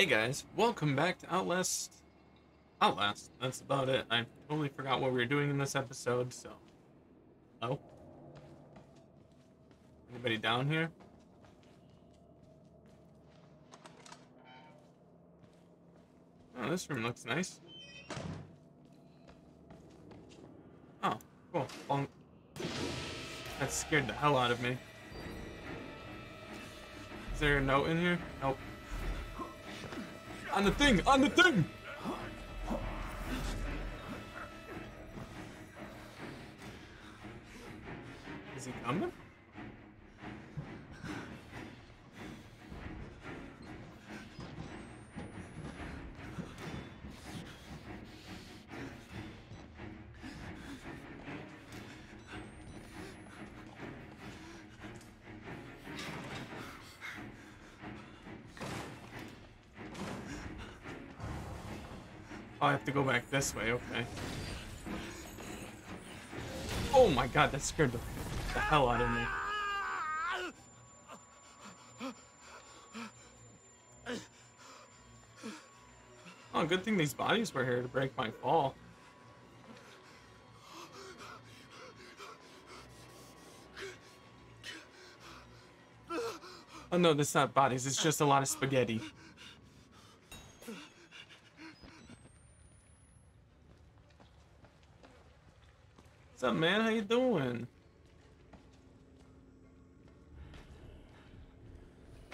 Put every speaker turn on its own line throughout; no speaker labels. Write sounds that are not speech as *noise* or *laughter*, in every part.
Hey guys, welcome back to Outlast. Outlast, that's about it. I totally forgot what we were doing in this episode, so. Oh? Anybody down here? Oh, this room looks nice. Oh, cool. That scared the hell out of me. Is there a note in here? Nope. On the thing! On the thing! Oh, I have to go back this way, okay. Oh my god, that scared the, the hell out of me. Oh, good thing these bodies were here to break my fall. Oh no, that's not bodies, it's just a lot of spaghetti. What's up, man? How you doing?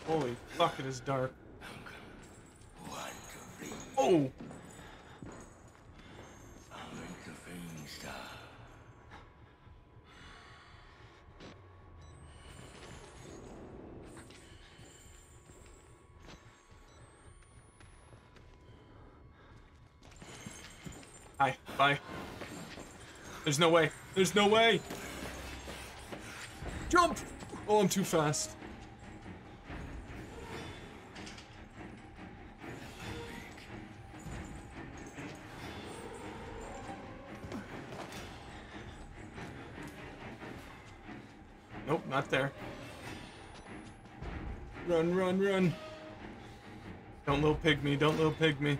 Holy fuck, it is dark. Oh! Hi, bye. There's no way. There's no way. Jump! Oh, I'm too fast. Nope, not there. Run, run, run. Don't little pig me, don't little pig me.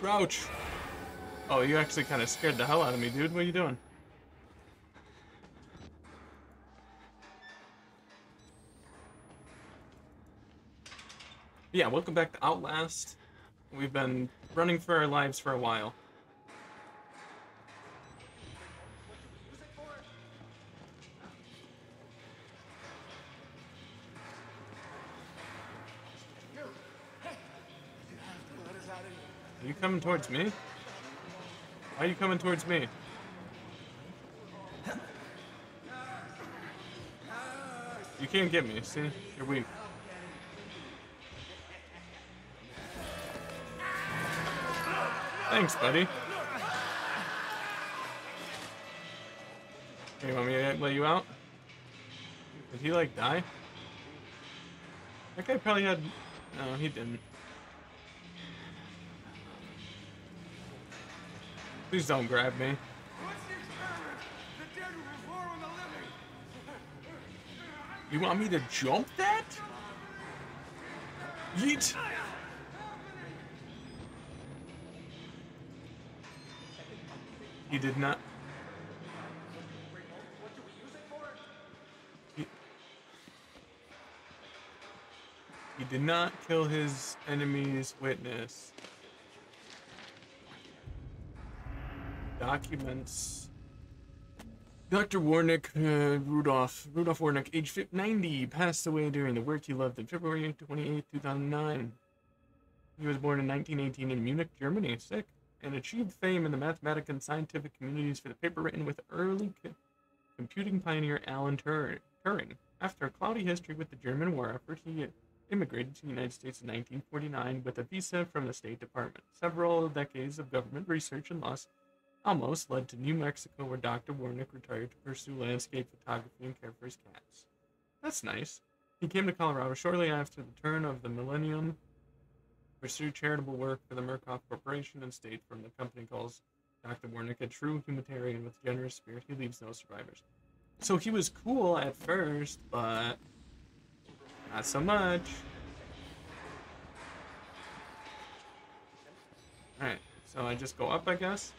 Crouch. Oh, you actually kind of scared the hell out of me, dude. What are you doing? Yeah, welcome back to Outlast. We've been running for our lives for a while. Coming towards me? Why are you coming towards me? You can't get me, see? You're weak. Thanks, buddy. Hey, you want me to let you out? Did he, like, die? That guy probably had... No, he didn't. Please don't grab me. You want me to jump that? Yeet! He did not. He, he did not kill his enemy's witness. Documents. Dr. Warnick uh, Rudolph, Rudolph Warnick, age 90, passed away during the work he loved in February 28, 2009. He was born in 1918 in Munich, Germany, sick, and achieved fame in the mathematical and scientific communities for the paper written with early co computing pioneer Alan Tur Turing. After a cloudy history with the German war effort, he immigrated to the United States in 1949 with a visa from the State Department. Several decades of government research and loss almost led to New Mexico, where Dr. Warnick retired to pursue landscape photography and care for his cats. That's nice. He came to Colorado shortly after the turn of the millennium, pursued charitable work for the Murkoff Corporation, and stayed from the company calls Dr. Warnick a true humanitarian with generous spirit. He leaves no survivors. So he was cool at first, but Not so much. Alright, so I just go up, I guess?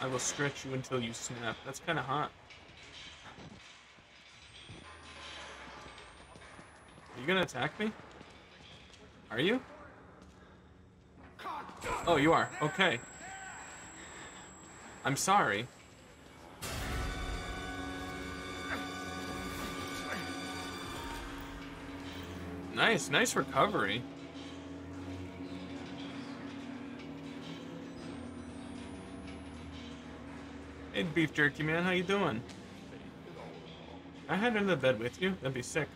I will stretch you until you snap. That's kind of hot. Are you gonna attack me? Are you? Oh, you are. Okay. I'm sorry. Nice, nice recovery. Hey, beef jerky man, how you doing? I head into the bed with you. That'd be sick.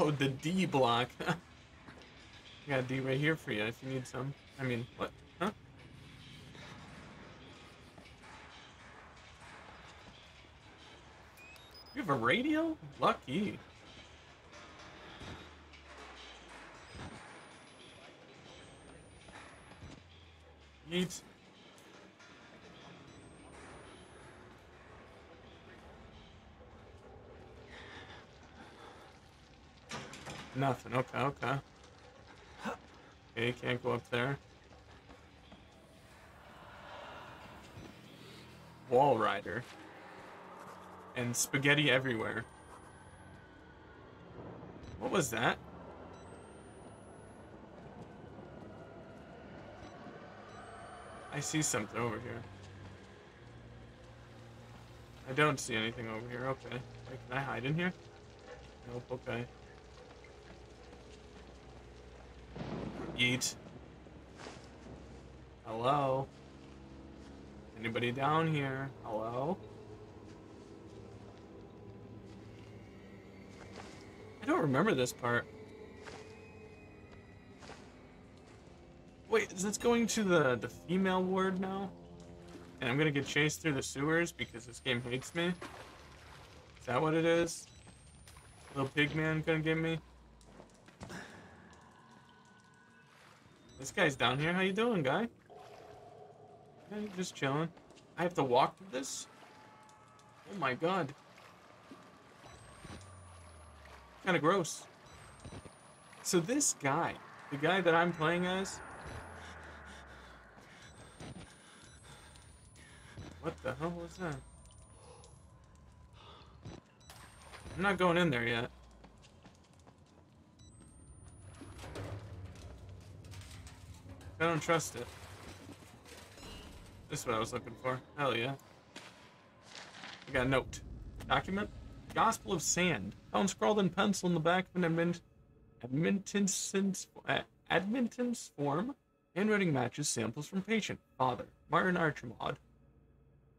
Oh, the D block. *laughs* I got a D right here for you if you need some. I mean, what? Huh? You have a radio? Lucky. Yeet. Nothing. Okay, okay. Okay, can't go up there. Walrider. And spaghetti everywhere. What was that? I see something over here. I don't see anything over here. Okay. Wait, can I hide in here? Nope, okay. Yeet. Hello? Anybody down here? Hello? I don't remember this part. Wait, is this going to the, the female ward now? And I'm gonna get chased through the sewers because this game hates me? Is that what it is? Little pig man gonna get me? This guy's down here. How you doing, guy? Hey, just chilling. I have to walk through this? Oh my god. Kind of gross. So this guy, the guy that I'm playing as, What the hell was that? I'm not going in there yet. I don't trust it. This is what I was looking for. Hell yeah. I got a note. Document. Gospel of Sand. Found scrawled in pencil in the back of an uh, Edmonton's form. Handwriting matches samples from patient. Father. Martin Archimald.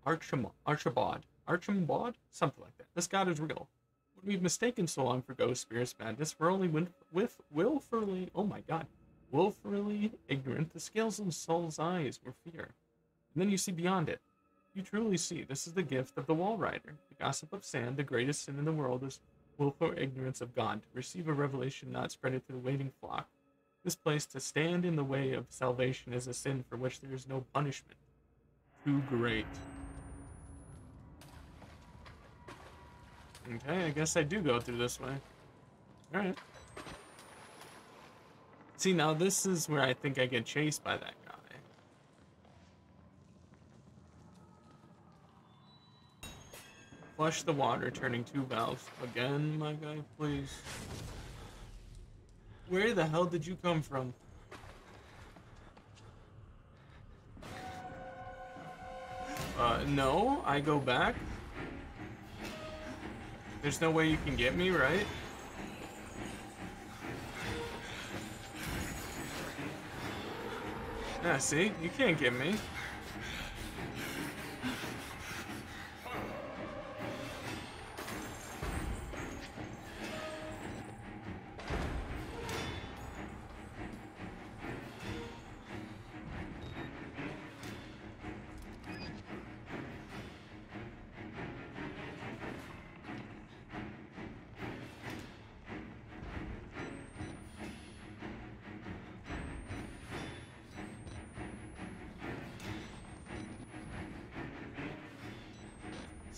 Archim Archibald. Archibald? Something like that. This god is real. When we've mistaken so long for ghost spirits madness, we're only with, with willfully, oh my god, willfully ignorant. The scales in soul's eyes were fear. And then you see beyond it. You truly see this is the gift of the Walrider. The gossip of sand, the greatest sin in the world is willful ignorance of God. To receive a revelation not spread it to the waiting flock. This place to stand in the way of salvation is a sin for which there is no punishment. Too great. Okay, I guess I do go through this way. Alright. See, now this is where I think I get chased by that guy. Flush the water, turning two valves. Again, my guy, please. Where the hell did you come from? Uh, no, I go back. There's no way you can get me, right? Yeah, see? You can't get me.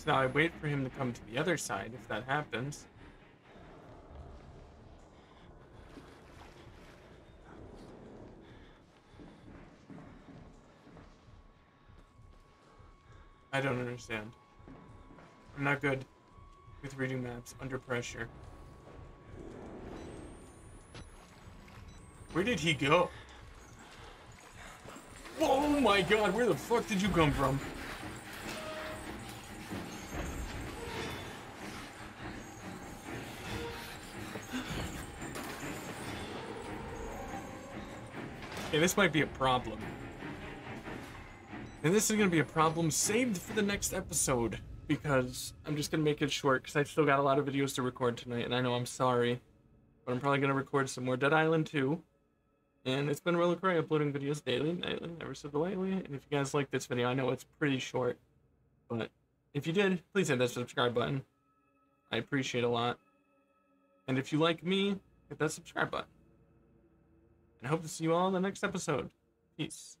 Now I wait for him to come to the other side if that happens. I don't understand. I'm not good with reading maps under pressure. Where did he go? Oh my god, where the fuck did you come from? Okay, this might be a problem. And this is going to be a problem saved for the next episode because I'm just going to make it short because I've still got a lot of videos to record tonight and I know I'm sorry. But I'm probably going to record some more Dead Island 2. And it's been a real great uploading videos daily, nightly, never so delightly. And if you guys like this video, I know it's pretty short. But if you did, please hit that subscribe button. I appreciate a lot. And if you like me, hit that subscribe button. I hope to see you all in the next episode. Peace.